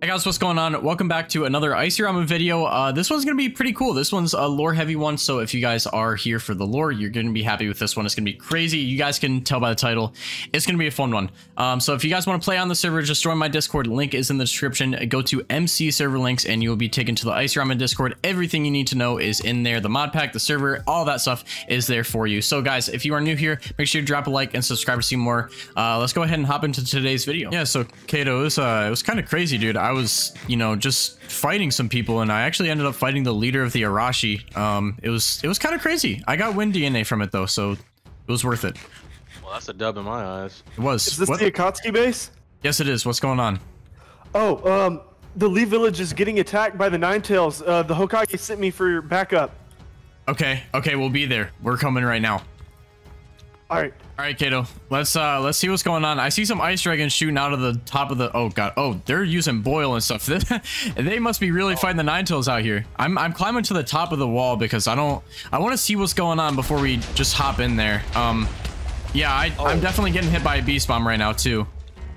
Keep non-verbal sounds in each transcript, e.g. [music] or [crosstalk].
Hey guys, what's going on? Welcome back to another IceeRamen video. Uh, this one's going to be pretty cool. This one's a lore heavy one, so if you guys are here for the lore, you're going to be happy with this one. It's going to be crazy. You guys can tell by the title. It's going to be a fun one. Um, so if you guys want to play on the server, just join my Discord. Link is in the description. Go to MC server links and you will be taken to the IceeRamen Discord. Everything you need to know is in there. The mod pack, the server, all that stuff is there for you. So guys, if you are new here, make sure you drop a like and subscribe to see more. Uh, let's go ahead and hop into today's video. Yeah, so Kato, it was, uh, it was kind of crazy, dude. I was, you know, just fighting some people and I actually ended up fighting the leader of the Arashi. Um, it was it was kind of crazy. I got win DNA from it though, so it was worth it. Well, that's a dub in my eyes. It was. Is this What- the Akatsuki base? Yes, it is. What's going on? Oh, um, the Leaf village is getting attacked by the Nine Tails. Uh, the Hokage sent me for your backup. Okay, okay, we'll be there. We're coming right now. All right. All right, Kato. Let's uh let's see what's going on. I see some ice dragons shooting out of the top of the. Oh god. Oh, they're using boil and stuff. [laughs] they must be really fighting the nine tails out here. I'm I'm climbing to the top of the wall because I don't. I want to see what's going on before we just hop in there. Um, yeah, I I'm Oh. definitely getting hit by a beast bomb right now too.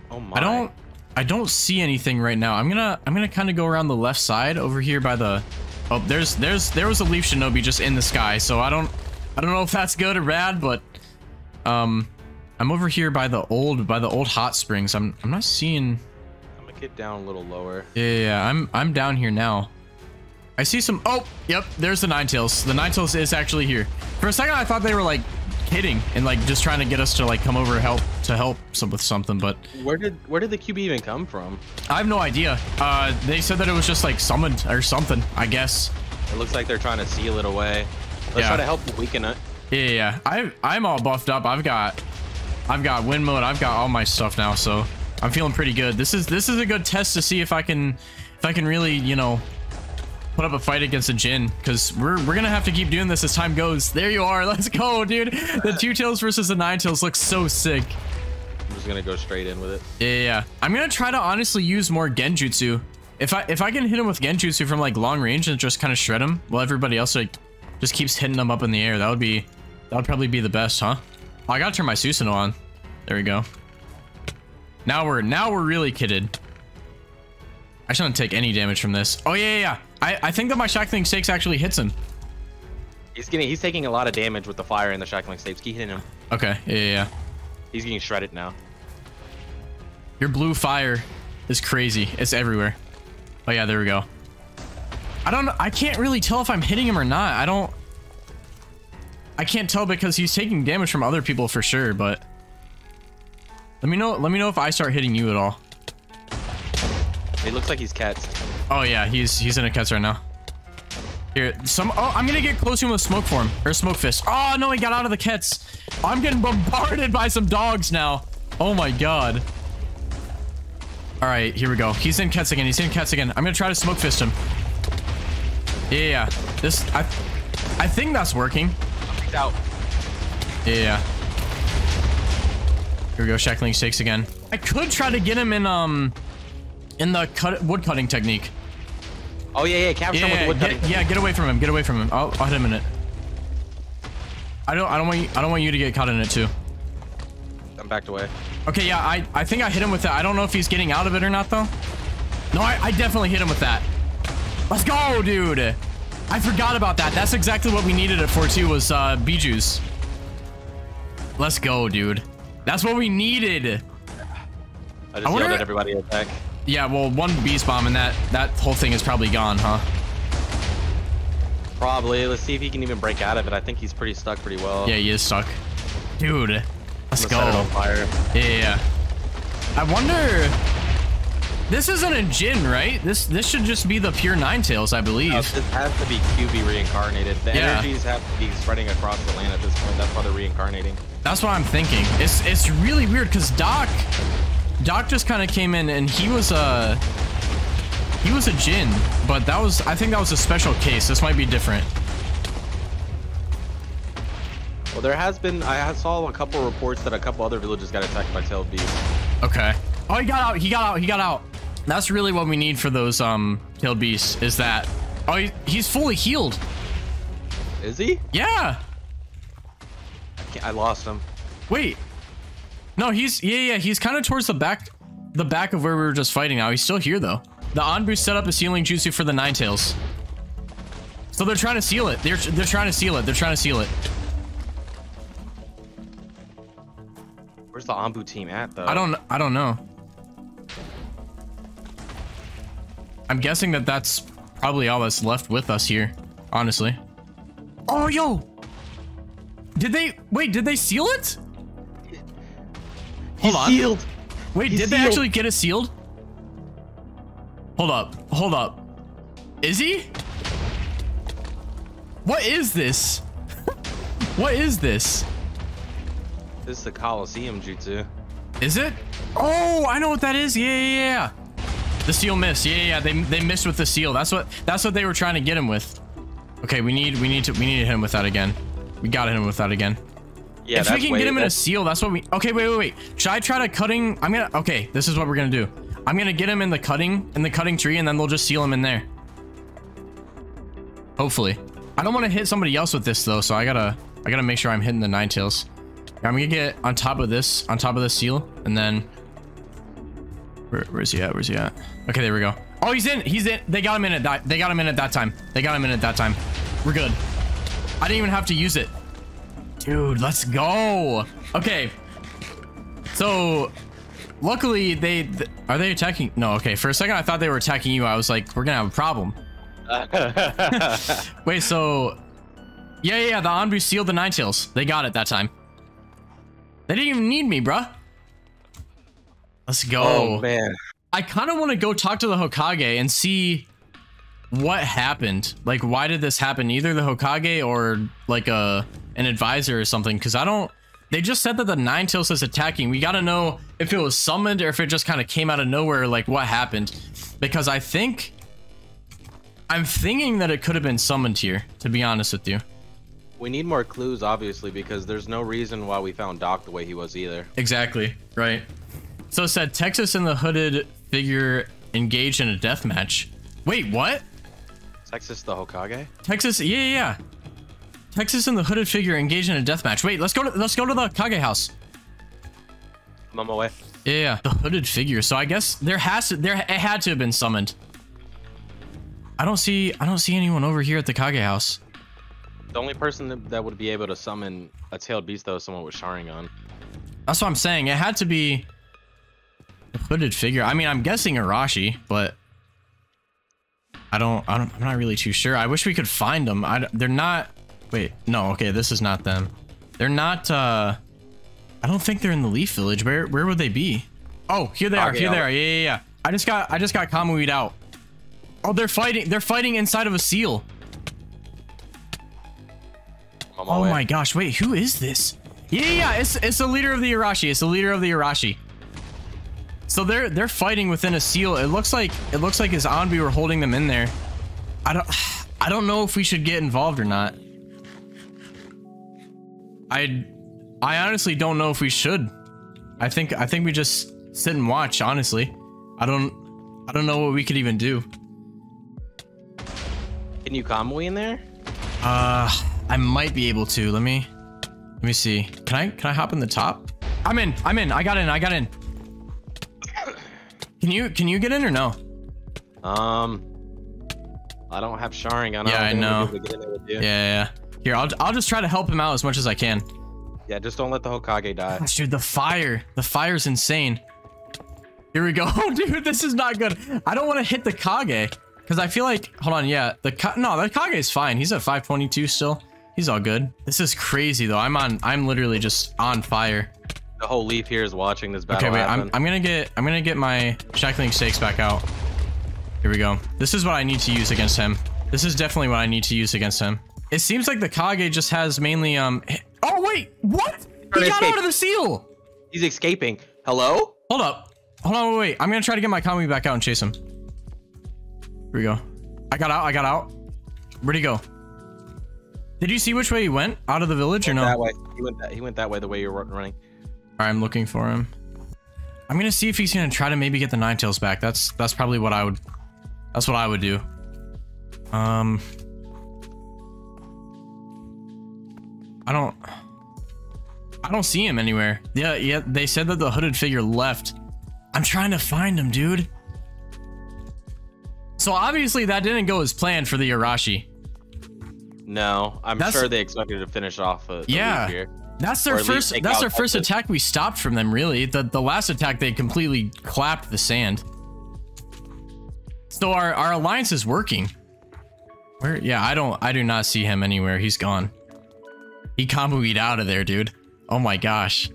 Oh my. I don't I don't see anything right now. I'm gonna I'm gonna kind of go around the left side over here by the Oh, there's there's there was a leaf shinobi just in the sky. So I don't I don't know if that's good or bad, but um I'm over here by the old by the old hot springs. I'm I'm not seeing I'm gonna get down a little lower. Yeah, yeah, yeah. I'm I'm down here now. I see some Oh, yep, there's the nine tails. The nine tails is actually here. For a second I thought they were like kidding and like just trying to get us to like come over help to help some with something, but Where did where did the Kyuubi even come from? I have no idea. Uh, they said that it was just like summoned or something, I guess. It looks like they're trying to seal it away. Let's Yeah. try to help weaken it. Yeah, yeah, yeah. I, I'm all buffed up. I've got, I've got wind mode. I've got all my stuff now, so I'm feeling pretty good. This is this is a good test to see if I can, if I can really, you know, put up a fight against a Jin, because we're we're gonna have to keep doing this as time goes. There you are. [laughs] Let's go, dude. The two tails versus the nine tails looks so sick. I'm just gonna go straight in with it. Yeah, yeah, yeah. I'm gonna try to honestly use more genjutsu. If I if I can hit him with genjutsu from like long range and just kind of shred him, while everybody else like just keeps hitting them up in the air, that would be that would probably be the best, huh? Oh, I gotta turn my Susanoo on. There we go. Now we're now we're really kitted. I shouldn't take any damage from this. Oh yeah, yeah, yeah. I I think that my shackling stakes actually hits him. He's getting he's taking a lot of damage with the fire and the shackling stakes. Keep hitting him. Okay, yeah, yeah, yeah. He's getting shredded now. Your blue fire is crazy. It's everywhere. Oh yeah, there we go. I don't. I can't really tell if I'm hitting him or not. I don't. I can't tell because he's taking damage from other people for sure, but let me know. Let me know if I start hitting you at all. It looks like he's cats. Oh yeah, he's he's in a cuts right now. Here, some. Oh, I'm gonna get close to him with smoke form or smoke fist. Oh no, he got out of the kets. I'm getting bombarded [laughs] by some dogs now. Oh my god. All right, here we go. He's in kets again. He's in kets again. I'm gonna try to smoke fist him. Yeah, yeah, yeah. This I, I think that's working. He's out. Yeah, yeah. Here we go. Shackling stakes again. I could try to get him in um, in the cut wood cutting technique. Oh yeah, yeah. Capture him with Yeah, the wood get, yeah, get away from him. Get away from him. I'll, I'll hit him in it. I don't. I don't want you. I don't want you to get caught in it too. I'm backed away. Okay, yeah. I. I think I hit him with that. I don't know if he's getting out of it or not though. No, I, I definitely hit him with that. Let's go, dude. I forgot about that. That's exactly what we needed it for too. Was uh, Bijus. Let's go, dude. That's what we needed. I just wonder- yelled at everybody attack. Yeah. Well, one beast bomb and that that whole thing is probably gone, huh? Probably. Let's see if he can even break out of it. I think he's pretty stuck pretty well. Yeah, he is stuck. Dude. Let's go. set it on fire. Yeah. I wonder. This isn't a Jin, right? This this should just be the pure Nine Tails, I believe. Uh, this has to be Kyuubi reincarnated. The Yeah. energies have to be spreading across the land at this point. That's why they're reincarnating. That's what I'm thinking. It's it's really weird because Doc, Doc just kind of came in and he was a he was a Jin, but that was I think that was a special case. This might be different. Well, there has been. I saw a couple reports that a couple other villages got attacked by tailed beasts. Okay. Oh, he got out. He got out. He got out. That's really what we need for those um tailed beasts. Is that? Oh, he, he's fully healed. Is he? Yeah. I, I lost him. Wait. No, he's yeah, yeah. He's kind of towards the back, the back of where we were just fighting. Now he's still here though. The Anbu set up a sealing jutsu for the Nine Tails. So they're trying to seal it. They're they're trying to seal it. They're trying to seal it. Where's the Anbu team at though? I don't I don't know. I'm guessing that that's probably all that's left with us here, honestly. Oh yo. Did they wait, did they seal it? Hold on. Sealed. Wait, He's did they sealed. actually get it sealed? Hold up. Hold up. Is he? What is this? [laughs] what is this? This is the Coliseum Jutsu. Is it? Oh, I know what that is. Yeah, yeah, yeah. The seal missed. Yeah, yeah, yeah. They they missed with the seal. That's what that's what they were trying to get him with. Okay, we need we need to we need to hit him with that again. We got to hit him with that again. Yeah, if we can way- get him in a seal, that's what we. Okay, wait, wait, wait. Should I try to cutting? I'm gonna. Okay, this is what we're gonna do. I'm gonna get him in the cutting in the cutting tree, and then they'll just seal him in there. Hopefully, I don't want to hit somebody else with this though, so I gotta I gotta make sure I'm hitting the nine tails. I'm gonna get on top of this on top of this seal, and then where, where's he at? Where's he at? Okay, there we go. Oh, he's in. He's in. They got him in at that. They got him in at that time. They got him in at that time. We're good. I didn't even have to use it. Dude, let's go. Okay. So, luckily they th- are they attacking? No. Okay. For a second, I thought they were attacking you. I was like, we're gonna have a problem. [laughs] Wait. So, yeah, yeah. yeah, The Anbu sealed the Nine Tails. They got it that time. They didn't even need me, bruh. Let's go. oh man. I kind of want to go talk to the Hokage and see what happened. Like, why did this happen? Either the Hokage or like a an advisor or something. Because I don't. They just said that the Nine Tails is attacking. We got to know if it was summoned or if it just kind of came out of nowhere. Like, what happened? Because I think. I'm thinking that it could have been summoned here, to be honest with you. We need more clues, obviously, because there's no reason why we found Doc the way he was either. Exactly. Right. So it said Texas and the hooded figure engaged in a death match. Wait, what? Texas the Hokage? Texas, yeah, yeah, yeah. Texas and the hooded figure engaged in a death match. Wait, let's go to let's go to the Kage house. I'm on my way. Yeah, yeah, the hooded figure. So I guess there has to there it had to have been summoned. I don't see I don't see anyone over here at the Kage house. The only person that, that would be able to summon a tailed beast though is someone with Sharingan. That's what I'm saying. It had to be hooded figure. I mean, I'm guessing Arashi, but I don't, I don't, I'm not really too sure. I wish we could find them. I, they're not, wait, no, okay, this is not them. They're not, uh, I don't think they're in the Leaf Village. Where, where would they be? Oh, here they are, here they are. Yeah, yeah, yeah. I just got, I just got Kamui'd out. Oh, they're fighting, they're fighting inside of a seal. My Oh way. my gosh, wait, who is this? Yeah, yeah, yeah, it's it's the leader of the Arashi. It's the leader of the Arashi. So they're they're fighting within a seal. It looks like it looks like his Anbi were holding them in there. I don't [sighs] I don't know if we should get involved or not. I I honestly don't know if we should. I think I think we just sit and watch, honestly. I don't I don't know what we could even do. Can you Kamui in there? Uh, I might be able to. Let me, let me see. Can I, can I hop in the top? I'm in. I'm in. I got in. I got in. Can you, can you get in or no? Um, I don't have Sharingan. Yeah, I know. gonna be able to get in there with you. Yeah, yeah. yeah. Here, I'll, I'll just try to help him out as much as I can. Yeah, just don't let the Hokage die. Gosh, dude, the fire, the fire's insane. Here we go, [laughs] dude. This is not good. I don't want to hit the Kage because I feel like, hold on, yeah, the Ka no, the Kage is fine. He's at 522 still. He's all good. This is crazy though. I'm on. I'm literally just on fire. The whole leaf here is watching this battle Okay, wait. I'm. I'm gonna get I'm gonna get my shackling stakes back out. Here we go. This is what I need to use against him. This is definitely what I need to use against him. It seems like the Kage just has mainly um. Oh wait, what? He got escape. out of the seal. He's escaping. Hello? Hold up. Hold on, wait, wait. I'm gonna try to get my Kamui back out and chase him. Here we go. I got out. I got out. Where'd he go? Did you see which way he went? Out of the village or no? That way. He went that. He went that way. The way you're running. I'm looking for him. I'm gonna see if he's gonna try to maybe get the nine tails back. That's that's probably what I would that's what I would do. Um I don't I don't see him anywhere. Yeah, yeah, they said that the hooded figure left. I'm trying to find him, dude. So obviously that didn't go as planned for the Arashi. No, I'm That's- sure they expected to finish off a, the Yeah. That's their first. That's their first attack we stopped from them. Really, the the last attack they completely clapped the sand. So our our alliance is working. Where? Yeah, I don't. I do not see him anywhere. He's gone. He comboed out of there, dude. Oh my gosh.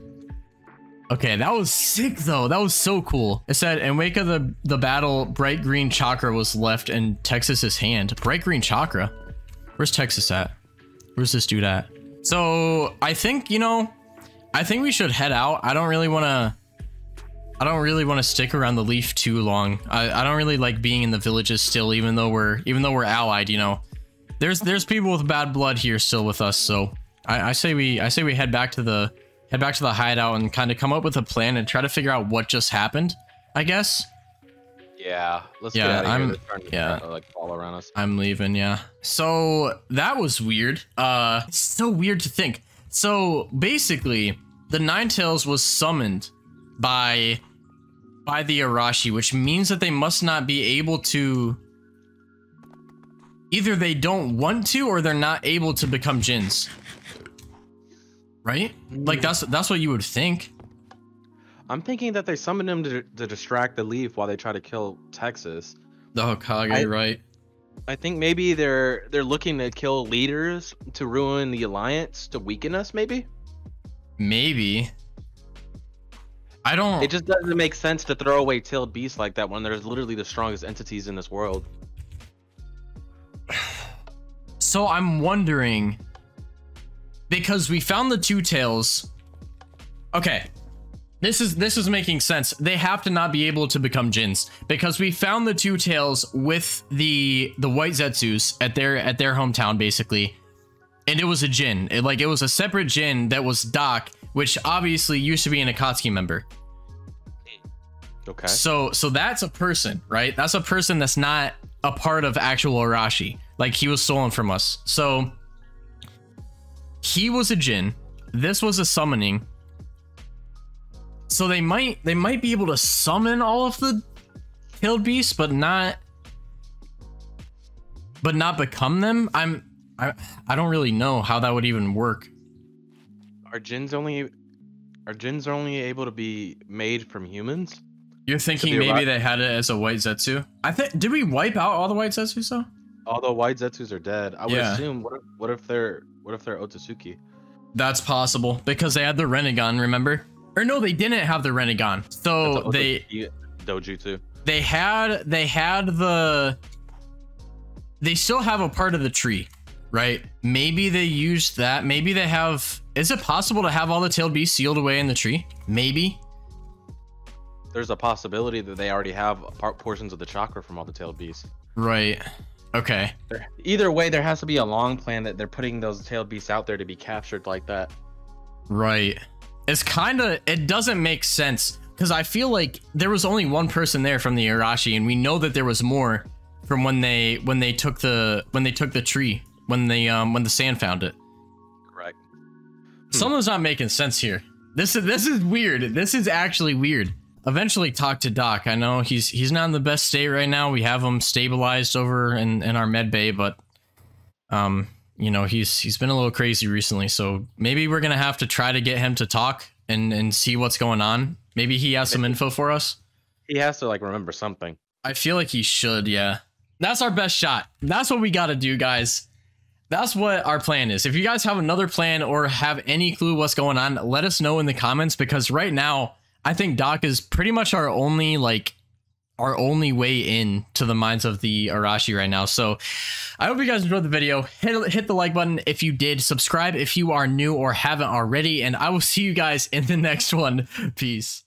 Okay, that was sick though. That was so cool. It said in wake of the the battle, bright green chakra was left in Texas's hand. Bright green chakra. Where's Texas at? Where's this dude at? So I think you know, I think we should head out. I don't really want to. I don't really want to stick around the leaf too long. I, I don't really like being in the villages still, even though we're even though we're allied. You know, there's there's people with bad blood here still with us. So I, I say we I say we head back to the head back to the hideout and kind of come up with a plan and try to figure out what just happened. I guess Yeah, let's Yeah, get out of I'm- here. They're yeah. to, like fall around us. I'm leaving. Yeah. So that was weird. Uh, it's so weird to think. So basically, the Nine Tails was summoned by by the Arashi, which means that they must not be able to. Either they don't want to, or they're not able to become Jins. Right? Like that's that's what you would think. I'm thinking that they summoned him to, to distract the leaf while they try to kill Texas. The Hokage, I- right? I think maybe they're they're looking to kill leaders to ruin the alliance to weaken us. Maybe Maybe. I don't. it just doesn't make sense to throw away tailed beasts like that when there's literally the strongest entities in this world. [sighs] So I'm wondering because we found the two tails. Okay. This is this is making sense. They have to not be able to become Jins because we found the two tails with the the white Zetsus at their at their hometown basically. And it was a Jin. It, like it was a separate Jin that was Doc, which obviously used to be an Akatsuki member. Okay. So so that's a person, right? That's a person that's not a part of actual Arashi. Like he was stolen from us. So he was a Jin. This was a summoning. So they might they might be able to summon all of the killed beasts, but not but not become them. I'm I I don't really know how that would even work. Are jinns only are jinns only able to be made from humans? You're thinking be maybe they had it as a white Zetsu? I think did we wipe out all the white Zetsus though? Although white Zetsus are dead, I would Yeah. assume what if, what if they're what if they're Otsutsuki? That's possible because they had the Rinnegan, remember? Or no, they didn't have the Rinnegan. So they dojutsu. they had they had the they still have a part of the tree, right? Maybe they used that. Maybe they have is it possible to have all the tailed beasts sealed away in the tree? Maybe. There's a possibility that they already have part portions of the chakra from all the tailed beasts. Right. Okay. Either way, there has to be a long plan that they're putting those tailed beasts out there to be captured like that. Right. It's kind of it doesn't make sense because I feel like there was only one person there from the Arashi, and we know that there was more from when they when they took the when they took the tree when they um when the sand found it. Correct. Something's not making sense here. This is this is weird. This is actually weird. Eventually talk to Doc. I know he's he's not in the best state right now. We have him stabilized over in, in our med bay, but um, you know, he's he's been a little crazy recently. So maybe we're gonna have to try to get him to talk and and see what's going on. Maybe he has some info for us. He has to like remember something. I feel like he should, yeah. That's our best shot. That's what we got to do, guys. That's what our plan is. If you guys have another plan or have any clue what's going on, let us know in the comments because right now, I think Doc is pretty much our only like our only way in to the minds of the Arashi right now. So I hope you guys enjoyed the video. Hit hit the like button if you did. Subscribe if you are new or haven't already, and I will see you guys in the [laughs] next one. Peace.